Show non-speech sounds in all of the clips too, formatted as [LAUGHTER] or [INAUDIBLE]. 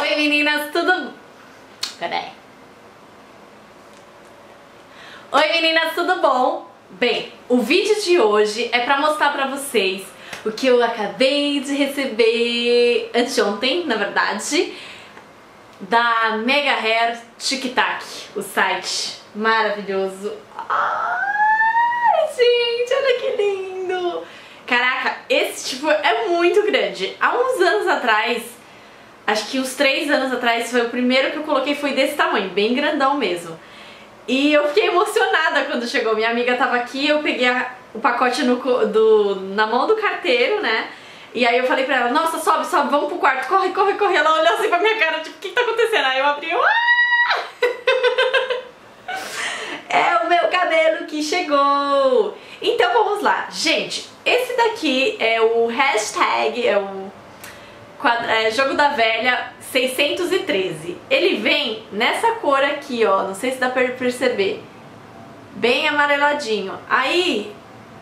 Oi meninas, tudo... Peraí. Oi meninas, tudo bom? Bem, o vídeo de hoje é pra mostrar pra vocês o que eu acabei de receber anteontem, na verdade, da Mega Hair Tic Tac, o site maravilhoso. Ai, gente, olha que lindo! Caraca, esse tipo é muito grande. Há uns anos atrás, acho que uns três anos atrás, foi o primeiro que eu coloquei, foi desse tamanho, bem grandão mesmo. E eu fiquei emocionada quando chegou. Minha amiga tava aqui, eu peguei a, o pacote no, do, na mão do carteiro, né? E aí eu falei pra ela, nossa, sobe, sobe, vamos pro quarto, corre, corre, corre. Ela olhou assim pra minha cara, tipo, o que, tá acontecendo? Aí eu abri, ah! [LAUGHS] é o meu cabelo que chegou! Então vamos lá. Gente, esse daqui é o hashtag, é o quadra, é, Jogo da Velha 613. Ele vem nessa cor aqui, ó, não sei se dá pra perceber. Bem amareladinho. Aí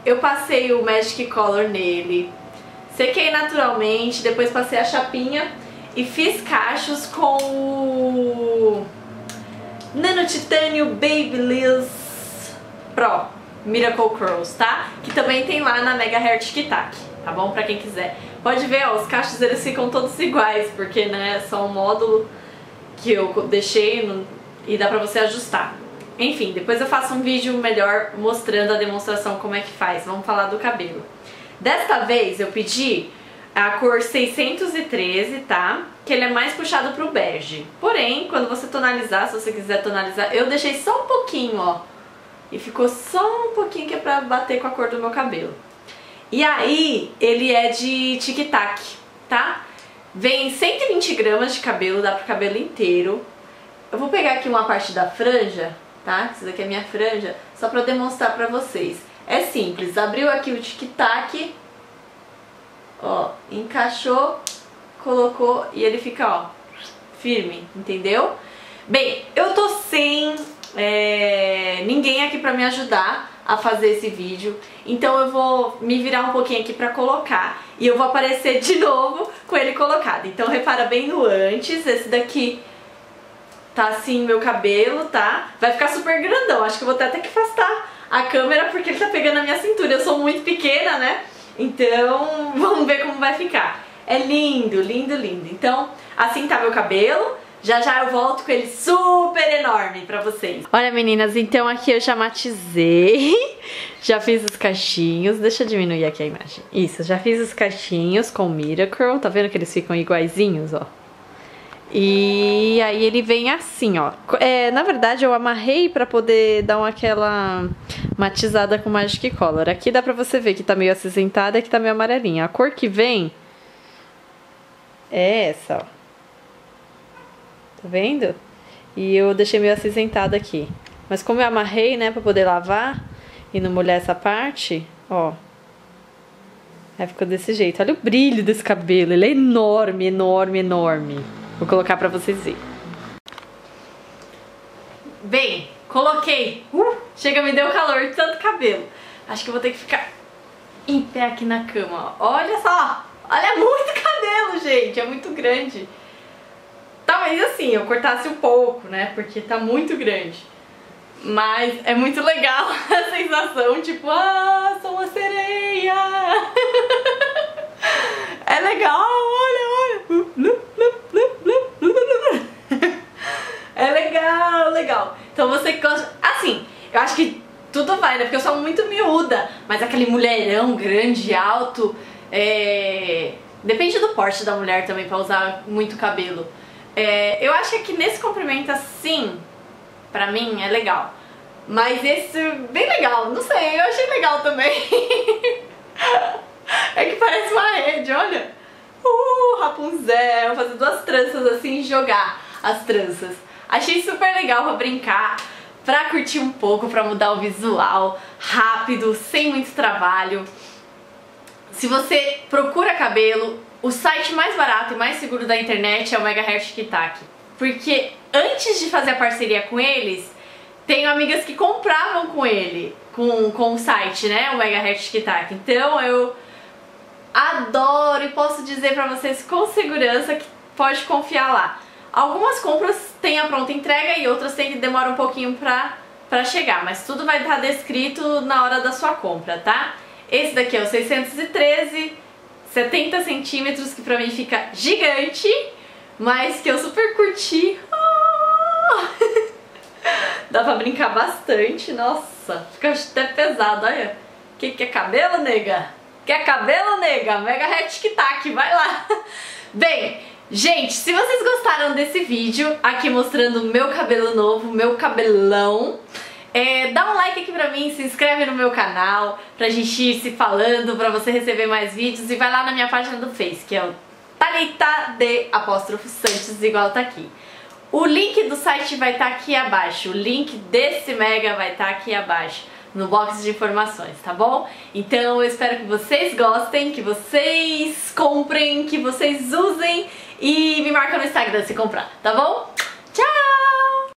eu passei o Magic Color nele, sequei naturalmente, depois passei a chapinha e fiz cachos com o Nano Titânio Babyliss Pro Miracle Curls, tá? Que também tem lá na Mega Hair Tic Tac, tá bom? Pra quem quiser. Pode ver, ó, os cachos eles ficam todos iguais, porque, né, só um módulo que eu deixei no... e dá pra você ajustar. Enfim, depois eu faço um vídeo melhor mostrando a demonstração como é que faz. Vamos falar do cabelo. Desta vez eu pedi a cor 613, tá? Que ele é mais puxado pro bege. Porém, quando você tonalizar, se você quiser tonalizar, eu deixei só um pouquinho, ó. E ficou só um pouquinho que é pra bater com a cor do meu cabelo. E aí, ele é de tic-tac, tá? Vem 120 gramas de cabelo, dá pro cabelo inteiro. Eu vou pegar aqui uma parte da franja, tá? Essa daqui é minha franja, só pra demonstrar pra vocês. É simples, abriu aqui o tic-tac, ó, encaixou, colocou e ele fica, ó, firme, entendeu? Bem, eu tô sem é, ninguém aqui pra me ajudar, a fazer esse vídeo. Então eu vou me virar um pouquinho aqui pra colocar e eu vou aparecer de novo com ele colocado. Então repara bem no antes, esse daqui tá assim meu cabelo, tá? Vai ficar super grandão, acho que eu vou até ter que afastar a câmera porque ele tá pegando a minha cintura. Eu sou muito pequena, né? Então [LAUGHS] vamos ver como vai ficar. É lindo, lindo, lindo. Então assim tá meu cabelo. Já já eu volto com ele super enorme pra vocês. Olha meninas, então aqui eu já matizei, [LAUGHS] já fiz os cachinhos, deixa eu diminuir aqui a imagem. Isso, já fiz os cachinhos com Miracle, tá vendo que eles ficam iguaizinhos, ó? E aí ele vem assim, ó. É, na verdade eu amarrei pra poder dar uma, aquela matizada com Magic Color. Aqui dá pra você ver que tá meio acinzentada e aqui tá meio amarelinha. A cor que vem é essa, ó. Tá vendo? E eu deixei meio acinzentada aqui. Mas como eu amarrei, né, pra poder lavar e não molhar essa parte, ó. Aí ficou desse jeito. Olha o brilho desse cabelo. Ele é enorme, enorme, enorme. Vou colocar pra vocês verem. Bem, coloquei. Uh, chega, me deu calor tanto cabelo. Acho que eu vou ter que ficar em pé aqui na cama. Olha só. Olha muito cabelo, gente. É muito grande. Talvez assim, eu cortasse um pouco, né? Porque tá muito grande. Mas é muito legal [LAUGHS] a sensação, tipo, ah, sou uma sereia! [LAUGHS] é legal, olha, olha! É legal, legal. Então você gosta... Assim, eu acho que tudo vai, né? Porque eu sou muito miúda, mas aquele mulherão grande, alto, é... Depende do porte da mulher também pra usar muito cabelo. É, eu acho que nesse comprimento assim, pra mim, é legal. Mas esse, bem legal, não sei, eu achei legal também. [LAUGHS] é que parece uma rede, olha. Uh, Rapunzel, fazer duas tranças assim e jogar as tranças. Achei super legal pra brincar, pra curtir um pouco, pra mudar o visual, rápido, sem muito trabalho. Se você procura cabelo, o site mais barato e mais seguro da internet é o Mega Hair Tic Tac. Porque antes de fazer a parceria com eles, tenho amigas que compravam com ele, com, com o site, né? O Mega Hair Tic Tac. Então eu adoro e posso dizer pra vocês com segurança que pode confiar lá. Algumas compras têm a pronta entrega e outras tem que demorar um pouquinho pra, pra chegar, mas tudo vai estar descrito na hora da sua compra, tá? Esse daqui é o 613, 70 centímetros, que pra mim fica gigante, mas que eu super curti. [LAUGHS] Dá pra brincar bastante, nossa, fica até pesado, olha. Que que é cabelo, nega? Quer cabelo, nega? Mega Tic-Tac, vai lá. [LAUGHS] Bem, gente, se vocês gostaram desse vídeo aqui mostrando meu cabelo novo, meu cabelão, é, dá um like aqui pra mim, se inscreve no meu canal, pra gente ir se falando, pra você receber mais vídeos e vai lá na minha página do Face, que é o Thalita de apóstrofo Santos, igual tá aqui. O link do site vai estar tá aqui abaixo, o link desse mega vai estar tá aqui abaixo no box de informações, tá bom? Então eu espero que vocês gostem, que vocês comprem, que vocês usem e me marca no Instagram se comprar, tá bom?